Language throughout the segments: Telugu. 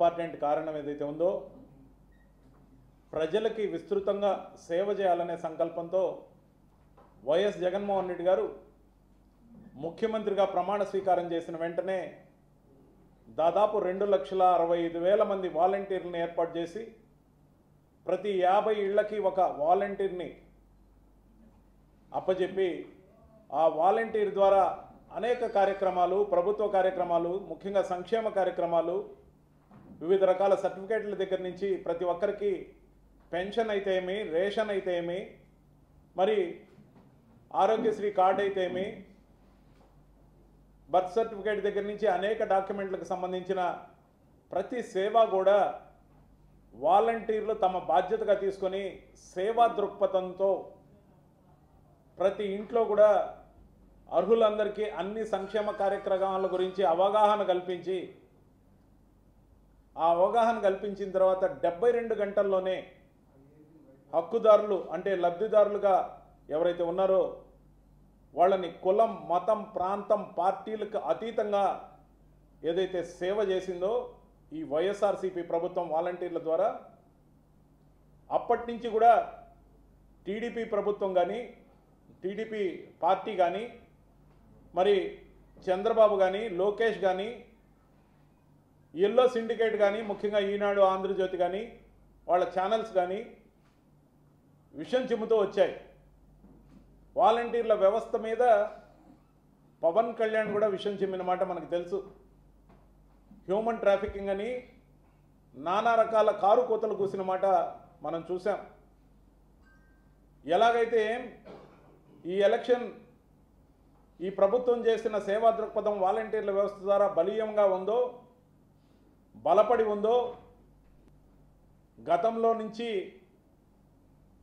ఇంపార్టెంట్ కారణం ఏదైతే ఉందో ప్రజలకి విస్తృతంగా సేవ చేయాలనే సంకల్పంతో వైఎస్ జగన్మోహన్ రెడ్డి గారు ముఖ్యమంత్రిగా ప్రమాణ స్వీకారం చేసిన వెంటనే దాదాపు రెండు లక్షల అరవై ఐదు వేల మంది వాలంటీర్లను ఏర్పాటు చేసి ప్రతి యాభై ఇళ్ళకి ఒక వాలంటీర్ని అప్పచెప్పి ఆ వాలంటీర్ ద్వారా అనేక కార్యక్రమాలు ప్రభుత్వ కార్యక్రమాలు ముఖ్యంగా సంక్షేమ కార్యక్రమాలు వివిధ రకాల సర్టిఫికేట్ల దగ్గర నుంచి ప్రతి ఒక్కరికి పెన్షన్ అయితే ఏమి రేషన్ అయితే ఏమి మరి ఆరోగ్యశ్రీ కార్డు అయితే ఏమి బర్త్ సర్టిఫికేట్ దగ్గర నుంచి అనేక డాక్యుమెంట్లకు సంబంధించిన ప్రతి సేవ కూడా వాలంటీర్లు తమ బాధ్యతగా తీసుకొని సేవా దృక్పథంతో ప్రతి ఇంట్లో కూడా అర్హులందరికీ అన్ని సంక్షేమ కార్యక్రమాల గురించి అవగాహన కల్పించి ఆ అవగాహన కల్పించిన తర్వాత డెబ్బై రెండు గంటల్లోనే హక్కుదారులు అంటే లబ్ధిదారులుగా ఎవరైతే ఉన్నారో వాళ్ళని కులం మతం ప్రాంతం పార్టీలకు అతీతంగా ఏదైతే సేవ చేసిందో ఈ వైఎస్ఆర్సీపీ ప్రభుత్వం వాలంటీర్ల ద్వారా అప్పటి నుంచి కూడా టీడీపీ ప్రభుత్వం కానీ టీడీపీ పార్టీ కానీ మరి చంద్రబాబు కానీ లోకేష్ కానీ ఎల్లో సిండికేట్ కానీ ముఖ్యంగా ఈనాడు ఆంధ్రజ్యోతి కానీ వాళ్ళ ఛానల్స్ కానీ విషం చిమ్ముతూ వచ్చాయి. వాలంటీర్ల వ్యవస్థ మీద పవన్ కళ్యాణ్ కూడా విషయం చిమ్మిన మాట మనకు తెలుసు. హ్యూమన్ ట్రాఫికింగ్ అని నానా రకాల కారు కోతలు కూసిన మాట మనం చూసాం ఎలాగైతే ఈ ఎలక్షన్ ఈ ప్రభుత్వం చేసిన సేవా దృక్పథం వాలంటీర్ల వ్యవస్థ ద్వారా బలీయంగా ఉందో బలపడి ఉందో గతంలో నుంచి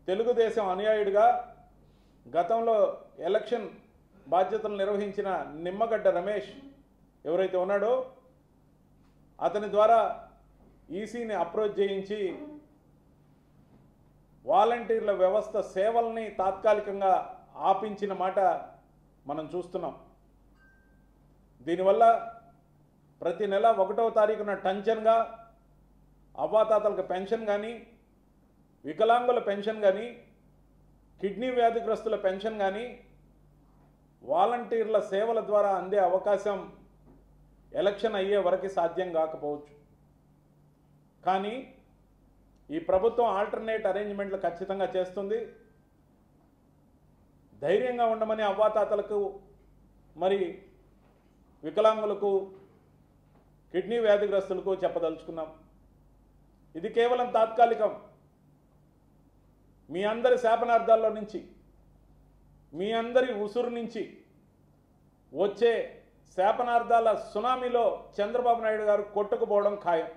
తెలుగుదేశం అనుయాయుడిగా గతంలో ఎలక్షన్ బాధ్యతలు నిర్వహించిన నిమ్మగడ్డ రమేష్ ఎవరైతే ఉన్నాడో అతని ద్వారా ఈసీని అప్రోచ్ చేయించి వాలంటీర్ల వ్యవస్థ సేవల్ని తాత్కాలికంగా ఆపించిన మాట మనం చూస్తున్నాం. దీనివల్ల ప్రతి నెల ఒకటవ తారీఖున టంచన్గా అవ్వాతాతలకు పెన్షన్ కానీ వికలాంగుల పెన్షన్ కానీ కిడ్నీ వ్యాధిగ్రస్తుల పెన్షన్ కానీ వాలంటీర్ల సేవల ద్వారా అందే అవకాశం ఎలక్షన్ అయ్యే వరకు సాధ్యం కాకపోవచ్చు. కానీ ఈ ప్రభుత్వం ఆల్టర్నేట్ అరేంజ్మెంట్లు ఖచ్చితంగా చేస్తుంది. ధైర్యంగా ఉండమని అవ్వాతాతలకు మరి వికలాంగులకు కిడ్నీ వ్యాధిగ్రస్తులకు చెప్పదలుచుకున్నాం. ఇది కేవలం తాత్కాలికం. మీ అందరి శాపనార్థాల్లో నుంచి మీ అందరి ఉసురు నుంచి వచ్చే శాపనార్థాల సునామీలో చంద్రబాబు నాయుడు గారు కొట్టుకుపోవడం ఖాయం.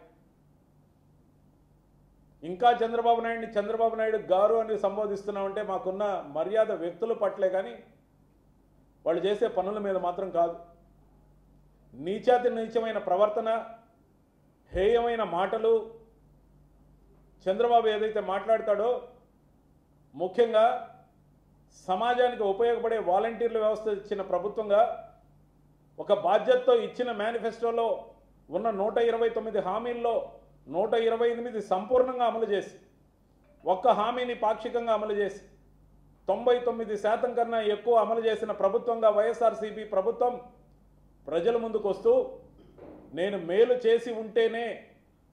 ఇంకా చంద్రబాబు నాయుడిని చంద్రబాబు నాయుడు గారు అని సంబోధిస్తున్నామంటే మాకున్న మర్యాద వ్యక్తుల పట్లే కానీ వాళ్ళు చేసే పనుల మీద మాత్రం కాదు. నీచాతి నీచమైన ప్రవర్తన హేయమైన మాటలు చంద్రబాబు ఏదైతే మాట్లాడతాడో ముఖ్యంగా సమాజానికి ఉపయోగపడే వాలంటీర్ల వ్యవస్థ ఇచ్చిన ప్రభుత్వంగా ఒక బాధ్యతతో ఇచ్చిన మేనిఫెస్టోలో ఉన్న నూట ఇరవై తొమ్మిది హామీల్లో నూట ఇరవై ఎనిమిది సంపూర్ణంగా అమలు చేసి ఒక్క హామీని పాక్షికంగా అమలు చేసి తొంభై తొమ్మిది శాతం కన్నా ఎక్కువ అమలు చేసిన ప్రభుత్వంగా వైఎస్ఆర్సీపీ ప్రభుత్వం ప్రజల ముందుకు వస్తూ నేను మేలు చేసి ఉంటేనే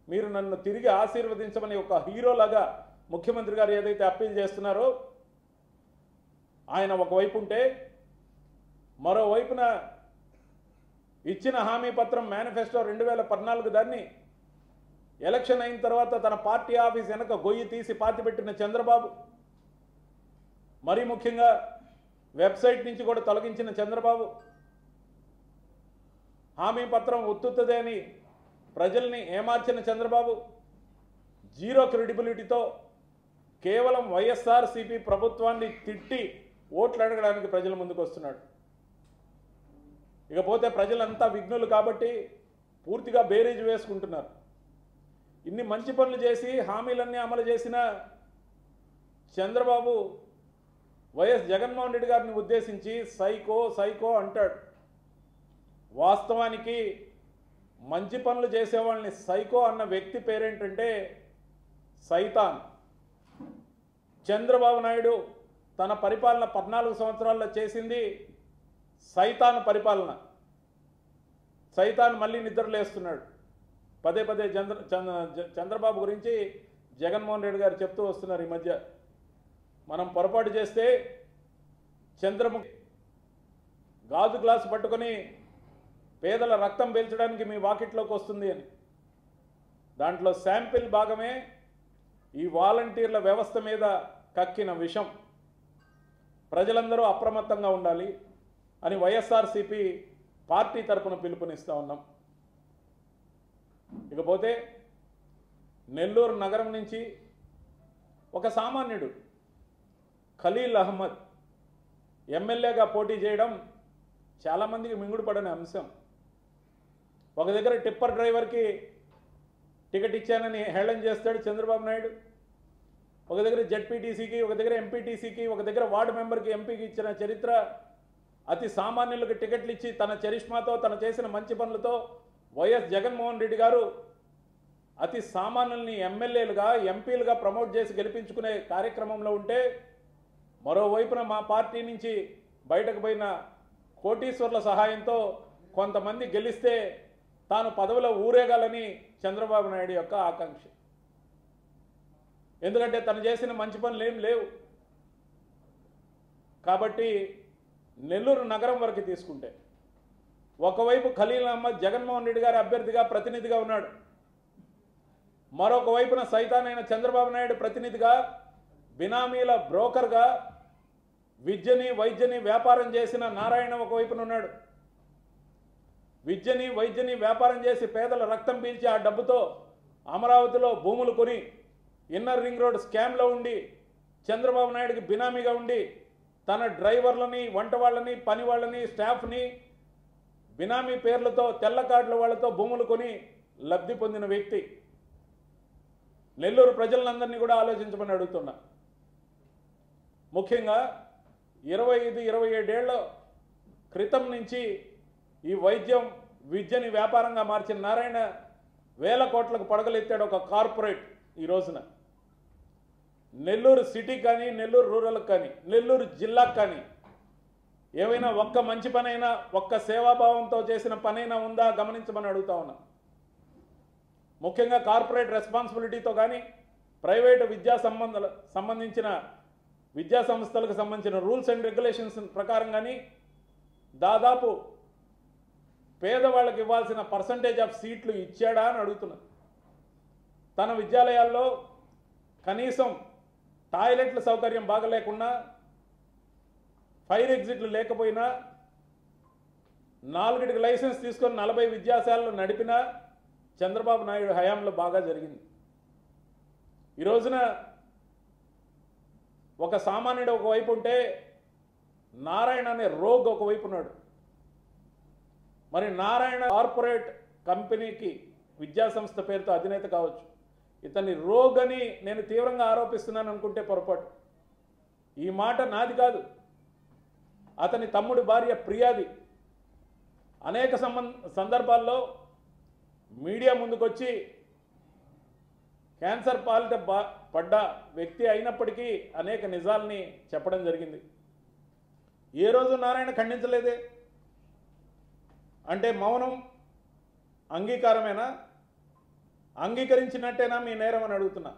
మీరు నన్ను తిరిగి ఆశీర్వదించమని ఒక హీరోలాగా ముఖ్యమంత్రి గారు ఏదైతే అప్పీల్ చేస్తున్నారో ఆయన ఒకవైపు ఉంటే మరోవైపున ఇచ్చిన హామీ పత్రం మేనిఫెస్టో రెండు వేల పద్నాలుగు దాన్ని ఎలక్షన్ అయిన తర్వాత తన పార్టీ ఆఫీస్ వెనక గొయ్యి తీసి పాతిపెట్టిన చంద్రబాబు మరీ ముఖ్యంగా వెబ్సైట్ నుంచి కూడా తొలగించిన చంద్రబాబు హామీ పత్రం ఉత్తుత్తదే అని ప్రజల్ని ఏమార్చిన చంద్రబాబు? జీరో క్రెడిబిలిటీతో కేవలం వైఎస్ఆర్సీపీ ప్రభుత్వాన్ని తిట్టి ఓట్లు అడగడానికి ప్రజల ముందుకు వస్తున్నాడు. ఇకపోతే ప్రజలంతా విఘ్నులు కాబట్టి పూర్తిగా బేరీజ్ వేసుకుంటున్నారు. ఇన్ని మంచి పనులు చేసి హామీలన్నీ అమలు చేసిన చంద్రబాబు వైఎస్ జగన్మోహన్ రెడ్డి గారిని ఉద్దేశించి సైకో సైకో అంటాడు. వాస్తవానికి మంచి పనులు చేసేవాళ్ళని సైకో అన్న వ్యక్తి పేరేంటంటే సైతాన్. చంద్రబాబు నాయుడు తన పరిపాలన పద్నాలుగు సంవత్సరాల్లో చేసింది సైతాన్ పరిపాలన. సైతాన్ మళ్ళీ నిద్రలేస్తున్నాడు. పదే పదే చంద్ర చంద్ర- చంద్రబాబు గురించి జగన్మోహన్ రెడ్డి గారు చెప్తూ వస్తున్నారు ఈ మధ్య. మనం పొరపాటు చేస్తే చంద్రముఖి గాజు గ్లాసు పట్టుకొని పేదల రక్తం పీల్చడానికి మీ వాకిట్లోకి వస్తుంది అని. దాంట్లో శాంపిల్ భాగమే ఈ వాలంటీర్ల వ్యవస్థ మీద కక్కిన విషం. ప్రజలందరూ అప్రమత్తంగా ఉండాలి అని వైఎస్ఆర్సీపీ పార్టీ తరపున పిలుపునిస్తూ ఉన్నాం. ఇకపోతే నెల్లూరు నగరం నుంచి ఒక సామాన్యుడు ఖలీల్ అహ్మద్ ఎమ్మెల్యేగా పోటీ చేయడం చాలామందికి మింగుడుపడని అంశం. ఒక దగ్గర టిప్పర్ డ్రైవర్కి టికెట్ ఇచ్చానని హేళన చేస్తాడు చంద్రబాబు నాయుడు. ఒక దగ్గర జెడ్పీటీసీకి ఒక దగ్గర ఎంపీటీసీకి ఒక దగ్గర వార్డు మెంబర్కి ఎంపీకి ఇచ్చిన చరిత్ర అతి సామాన్యులకు టికెట్లు ఇచ్చి తన చరిష్మాతో తన చేసిన మంచి పనులతో వైఎస్ జగన్మోహన్ రెడ్డి గారు అతి సామాన్యుల్ని ఎమ్మెల్యేలుగా ఎంపీలుగా ప్రమోట్ చేసి గెలిపించుకునే కార్యక్రమంలో ఉంటే మరోవైపున మా పార్టీ నుంచి బయటకు పోయిన కోటీశ్వర్ల సహాయంతో కొంతమంది గెలిస్తే తాను పదవిలో ఊరేగాలని చంద్రబాబు నాయుడు యొక్క ఆకాంక్ష. ఎందుకంటే తను చేసిన మంచి పనులు ఏం లేవు. కాబట్టి నెల్లూరు నగరం వరకు తీసుకుంటే ఒకవైపు ఖలీల్ అహ్మద్ జగన్మోహన్ రెడ్డి గారి అభ్యర్థిగా ప్రతినిధిగా ఉన్నాడు. మరొక వైపున సైతానైన చంద్రబాబు నాయుడు ప్రతినిధిగా బినామీల బ్రోకర్గా విద్యని వైద్యని వ్యాపారం చేసిన నారాయణ ఒకవైపున ఉన్నాడు. విద్యని వైద్యని వ్యాపారం చేసి పేదల రక్తం పీల్చి ఆ డబ్బుతో అమరావతిలో భూములు కొని ఇన్నర్ రింగ్ రోడ్ స్కామ్లో ఉండి చంద్రబాబు నాయుడుకి బినామీగా ఉండి తన డ్రైవర్లని వంట వాళ్ళని పని వాళ్ళని స్టాఫ్ని బినామీ పేర్లతో తెల్ల కార్డుల వాళ్ళతో భూములు కొని లబ్ధి పొందిన వ్యక్తి. నెల్లూరు ప్రజలందరినీ కూడా ఆలోచించమని అడుగుతున్నా. ముఖ్యంగా ఇరవై ఐదు ఇరవై ఏడేళ్ళ క్రితం నుంచి ఈ వైద్యం విద్యని వ్యాపారంగా మార్చిన నారాయణ వేల కోట్లకు పడగలెత్తాడు ఒక కార్పొరేట్ ఈ రోజున. నెల్లూరు సిటీ కానీ నెల్లూరు రూరల్కి కానీ నెల్లూరు జిల్లాకు కానీ ఏమైనా ఒక్క మంచి పనైనా ఒక్క సేవాభావంతో చేసిన పనైనా ఉందా గమనించమని అడుగుతా ఉన్నా. ముఖ్యంగా కార్పొరేట్ రెస్పాన్సిబిలిటీతో కానీ ప్రైవేటు విద్యా సంబంధ సంబంధించిన విద్యా సంస్థలకు సంబంధించిన రూల్స్ అండ్ రెగ్యులేషన్స్ ప్రకారం కానీ దాదాపు పేదవాళ్ళకి ఇవ్వాల్సిన పర్సంటేజ్ ఆఫ్ సీట్లు ఇచ్చాడా అని అడుగుతున్నా తన విద్యాలయాల్లో కనీసం టాయిలెట్ల సౌకర్యం బాగలేకున్నా ఫైర్ ఎగ్జిట్లు లేకపోయినా నాలుగిటికి లైసెన్స్ తీసుకొని నలభై విద్యాశాలలో నడిపినా చంద్రబాబు నాయుడు హయాంలో బాగా జరిగింది. ఈ రోజున ఒక సామాన్యుడు ఒకవైపు ఉంటే నారాయణ అనే రోగ్ ఒకవైపు ఉన్నాడు. మరి నారాయణ కార్పొరేట్ కంపెనీకి విద్యాసంస్థ పేరుతో అధినేత కావచ్చు. ఇతన్ని రోగ్ అని నేను తీవ్రంగా ఆరోపిస్తున్నాను అనుకుంటే పొరపాటు. ఈ మాట నాది కాదు. అతని తమ్ముడి భార్య ప్రియాది. అనేక సంబంధ సందర్భాల్లో మీడియా ముందుకొచ్చి క్యాన్సర్ పాలిట పడ్డ వ్యక్తి అయినప్పటికీ అనేక నిజాల్ని చెప్పడం జరిగింది. ఏ రోజు నారాయణ ఖండించలేదే? అంటే మౌనం అంగీకారమేనా? అంగీకరించినట్టేనా మీ నేరం అని అడుగుతున్నా.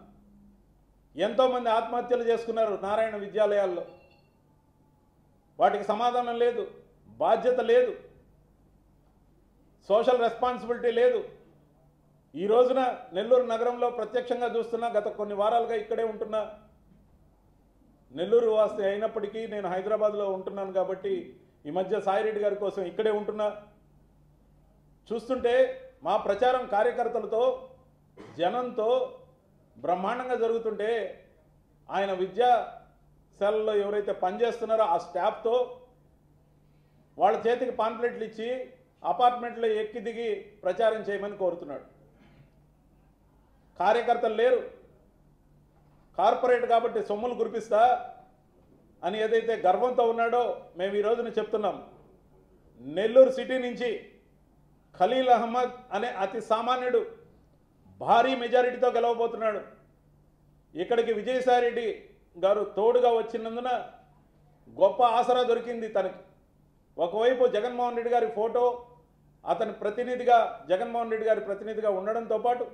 ఎంతోమంది ఆత్మహత్యలు చేసుకున్నారు నారాయణ విద్యాలయాల్లో. వాటికి సమాధానం లేదు బాధ్యత లేదు సోషల్ రెస్పాన్సిబిలిటీ లేదు. ఈ రోజున నెల్లూరు నగరంలో ప్రత్యక్షంగా చూస్తున్నా గత కొన్ని వారాలుగా ఇక్కడే ఉంటున్నా. నెల్లూరు వాసి అయినప్పటికీ నేను హైదరాబాద్లో ఉంటున్నాను కాబట్టి ఈ మధ్య సాయిరెడ్డి గారి కోసం ఇక్కడే ఉంటున్నా. చూస్తుంటే మా ప్రచారం కార్యకర్తలతో జనంతో బ్రహ్మాండంగా జరుగుతుంటే ఆయన విద్యాశాలలో ఎవరైతే పనిచేస్తున్నారో ఆ స్టాఫ్తో వాళ్ళ చేతికి పాంప్లెట్లు ఇచ్చి అపార్ట్మెంట్లో ఎక్కి దిగి ప్రచారం చేయమని కోరుతున్నాడు. కార్యకర్తలు లేరు. కార్పొరేట్ కాబట్టి సొమ్ములు కురిపిస్తా అని ఏదైతే గర్వంతో ఉన్నాడో మేము ఈ రోజున చెప్తున్నాం. నెల్లూరు సిటీ నుంచి ఖలీల్ అహ్మద్ అనే అతి సామాన్యుడు భారీ మెజారిటీతో గెలవబోతున్నాడు. ఇక్కడికి విజయసాయిరెడ్డి గారు తోడుగా వచ్చినందున గొప్ప ఆసరా దొరికింది తనకి. ఒకవైపు జగన్మోహన్ రెడ్డి గారి ఫోటో అతని ప్రతినిధిగా జగన్మోహన్ రెడ్డి గారి ప్రతినిధిగా ఉండడంతో పాటు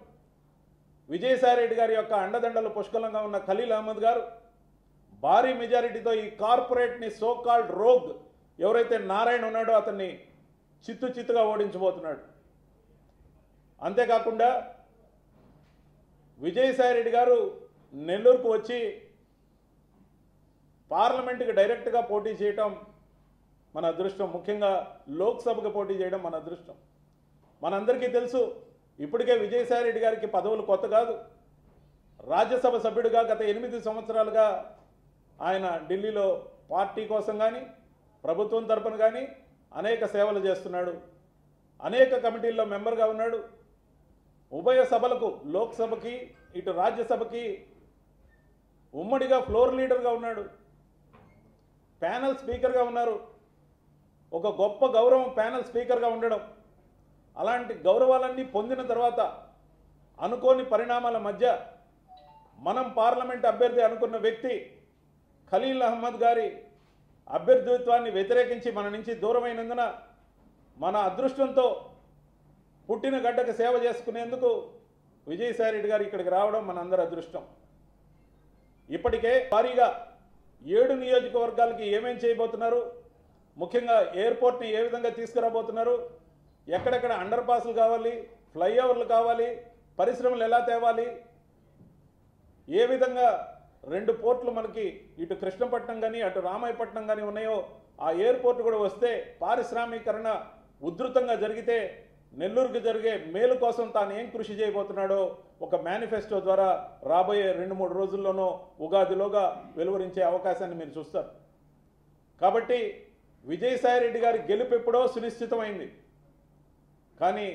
విజయసాయిరెడ్డి గారి యొక్క అండదండలు పుష్కలంగా ఉన్న ఖలీల్ అహ్మద్ గారు భారీ మెజారిటీతో ఈ కార్పొరేట్ని సోకాల్డ్ రోగ్ ఎవరైతే నారాయణ ఉన్నాడో అతన్ని చిత్తు చిత్తుగా ఓడించబోతున్నాడు. అంతేకాకుండా విజయసాయిరెడ్డి గారు నెల్లూరుకు వచ్చి పార్లమెంటుకి డైరెక్ట్గా పోటీ చేయటం మన అదృష్టం. ముఖ్యంగా లోక్సభకు పోటీ చేయడం మన అదృష్టం. మనందరికీ తెలుసు ఇప్పటికే విజయసాయిరెడ్డి గారికి పదవులు కొత్త కాదు. రాజ్యసభ సభ్యుడిగా గత ఎనిమిది సంవత్సరాలుగా ఆయన ఢిల్లీలో పార్టీ కోసం కానీ ప్రభుత్వం తరపున కానీ అనేక సేవలు చేస్తున్నాడు. అనేక కమిటీల్లో మెంబర్గా ఉన్నాడు. ఉభయ సభలకు లోక్సభకి ఇటు రాజ్యసభకి ఉమ్మడిగా ఫ్లోర్ లీడర్గా ఉన్నాడు. ప్యానల్ స్పీకర్గా ఉన్నారు. ఒక గొప్ప గౌరవం ప్యానల్ స్పీకర్గా ఉండడం. అలాంటి గౌరవాలన్నీ పొందిన తర్వాత అనుకోని పరిణామాల మధ్య మనం పార్లమెంట్ అభ్యర్థి అనుకున్న వ్యక్తి ఖలీల్ అహ్మద్ గారి అభ్యర్థిత్వాన్ని వ్యతిరేకించి మన నుంచి దూరమైనందున మన అదృష్టంతో పుట్టిన గడ్డకు సేవ చేసుకునేందుకు విజయసాయిరెడ్డి గారు ఇక్కడికి రావడం మనందరి అదృష్టం. ఇప్పటికే భారీగా ఏడు నియోజకవర్గాలకి ఏమేం చేయబోతున్నారు? ముఖ్యంగా ఎయిర్పోర్ట్ని ఏ విధంగా తీసుకురాబోతున్నారు? ఎక్కడెక్కడ అండర్ పాస్లు కావాలి? ఫ్లైఓవర్లు కావాలి? పరిశ్రమలు ఎలా తేవాలి? ఏ విధంగా రెండు పోర్ట్లు మనకి ఇటు కృష్ణపట్నం కానీ అటు రామాయపట్నం కానీ ఉన్నాయో ఆ ఎయిర్పోర్ట్ కూడా వస్తే పారిశ్రామీకరణ ఉధృతంగా జరిగితే నెల్లూరుకి జరిగే మేలు కోసం తాను ఏం కృషి చేయబోతున్నాడో ఒక మేనిఫెస్టో ద్వారా రాబోయే రెండు మూడు రోజుల్లోనో ఉగాదిలోగా వెలువరించే అవకాశాన్ని మీరు చూస్తారు. కాబట్టి విజయసాయిరెడ్డి గారి గెలుపు ఎప్పుడో సునిశ్చితమైంది. కానీ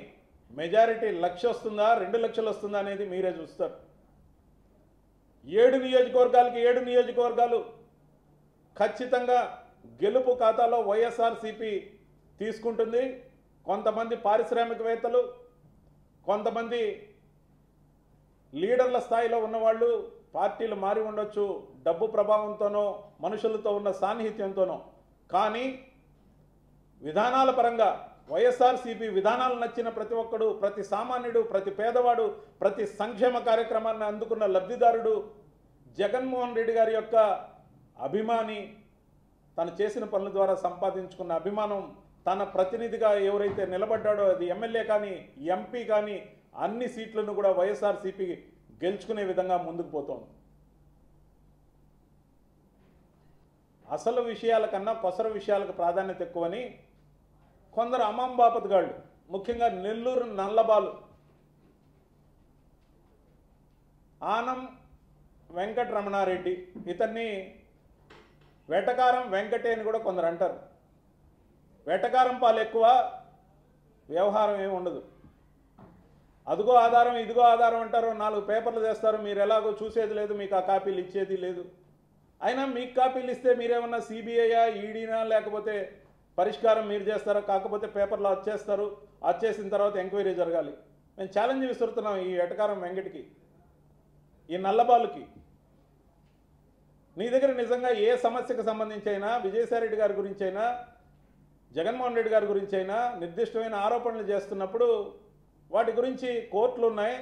మెజారిటీ లక్ష వస్తుందా రెండు లక్షలు వస్తుందా అనేది మీరే చూస్తారు. ఏడు నియోజకవర్గాలకి ఏడు నియోజకవర్గాలు ఖచ్చితంగా గెలుపు ఖాతాలో వైఎస్ఆర్సిపి తీసుకుంటుంది. కొంతమంది పారిశ్రామికవేత్తలు కొంతమంది లీడర్ల స్థాయిలో ఉన్నవాళ్ళు పార్టీలు మారి ఉండొచ్చు డబ్బు ప్రభావంతోనో మనుషులతో ఉన్న సాన్నిహిత్యంతోనో. కానీ విధానాల పరంగా వైఎస్ఆర్సీపీ విధానాలు నచ్చిన ప్రతి ఒక్కడు ప్రతి సామాన్యుడు ప్రతి పేదవాడు ప్రతి సంక్షేమ కార్యక్రమాన్ని అందుకున్న లబ్ధిదారుడు జగన్మోహన్ రెడ్డి గారి యొక్క అభిమాని. తను చేసిన పనుల ద్వారా సంపాదించుకున్న అభిమానం తన ప్రతినిధిగా ఎవరైతే నిలబడ్డాడో అది ఎమ్మెల్యే కానీ ఎంపీ కానీ అన్ని సీట్లను కూడా వైఎస్ఆర్సీపీ గెలుచుకునే విధంగా ముందుకు పోతోంది. అసలు విషయాల కన్నా కొసర విషయాలకు ప్రాధాన్యత ఎక్కువని కొందరు అమ్మం బాపత్గాళ్ళు ముఖ్యంగా నెల్లూరు నల్లబాలు. ఆనం వెంకటరమణారెడ్డి ఇతన్ని వెటకారం వెంకటే అని కూడా కొందరు అంటారు. వెటకారం పాలు ఎక్కువ వ్యవహారం ఏమి ఉండదు. అదిగో ఆధారం ఇదిగో ఆధారం అంటారు నాలుగు పేపర్లు తెస్తారు మీరు ఎలాగో చూసేది లేదు మీకు ఆ కాపీలు ఇచ్చేది లేదు. అయినా మీకు కాపీలు ఇస్తే మీరేమన్నా సిబిఐయా ఈడీనా లేకపోతే పరిష్కారం మీరు చేస్తారా కాకపోతే పేపర్లో వచ్చేస్తారు వచ్చేసిన తర్వాత ఎంక్వైరీ జరగాలి. మేము ఛాలెంజ్ విసురుతున్నాం ఈ ఎటకారం వెంకటికి ఈ నల్లబాలుకి. నీ దగ్గర నిజంగా ఏ సమస్యకు సంబంధించి అయినా విజయసాయిరెడ్డి గారి గురించి అయినా జగన్మోహన్ రెడ్డి గారి గురించి అయినా నిర్దిష్టమైన ఆరోపణలు చేస్తున్నప్పుడు వాటి గురించి కోర్టులు ఉన్నాయి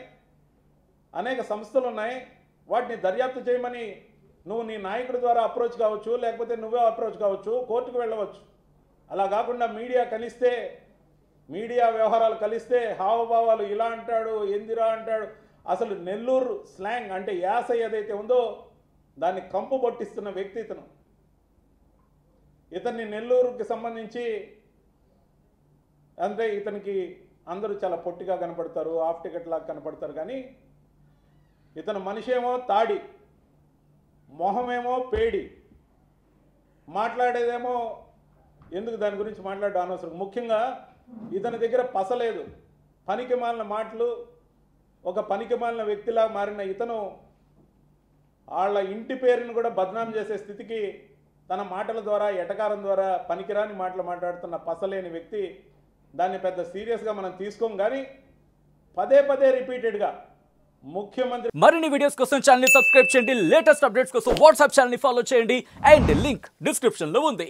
అనేక సంస్థలు ఉన్నాయి వాటిని దర్యాప్తు చేయమని నువ్వు నీ నాయకుడి ద్వారా అప్రోచ్ కావచ్చు లేకపోతే నువ్వే అప్రోచ్ కావచ్చు కోర్టుకు వెళ్ళవచ్చు. అలా కాకుండా మీడియా కలిస్తే మీడియా వ్యవహారాలు కలిస్తే హావభావాలు ఇలా అంటాడు ఎందిరా అంటాడు అసలు నెల్లూరు స్లాంగ్ అంటే యాస ఏదైతే ఉందో దాన్ని కంపు పట్టిస్తున్న వ్యక్తి ఇతను. ఇతన్ని నెల్లూరుకి సంబంధించి అంటే ఇతనికి అందరూ చాలా పొట్టిగా కనపడతారు హాఫ్ టికెట్ లాగా కనపడతారు కానీ ఇతను మనిషేమో తాడి మొహమేమో పేడి మాట్లాడేదేమో ఎందుకు దాని గురించి మాట్లాడడం అనవసరం? ముఖ్యంగా ఇతని దగ్గర పసలేదు పనికి మాటలు ఒక పనికి వ్యక్తిలా మారిన ఇతను వాళ్ళ ఇంటి పేరుని కూడా బదనాం చేసే స్థితికి తన మాటల ద్వారా ఎటకారం ద్వారా పనికిరాని మాటలు మాట్లాడుతున్న పసలేని వ్యక్తి దాన్ని పెద్ద సీరియస్గా మనం తీసుకోం. కానీ పదే పదే రిపీటెడ్గా ముఖ్యమంత్రి మరిన్ని వీడియోస్ కోసం ఛానల్ సబ్స్క్రైబ్ చేయండి. లేటెస్ట్ అప్డేట్స్ కోసం వాట్సాప్ ఛానల్ ఫాలో చేయండి. అండ్ లింక్ డిస్క్రిప్షన్లో ఉంది.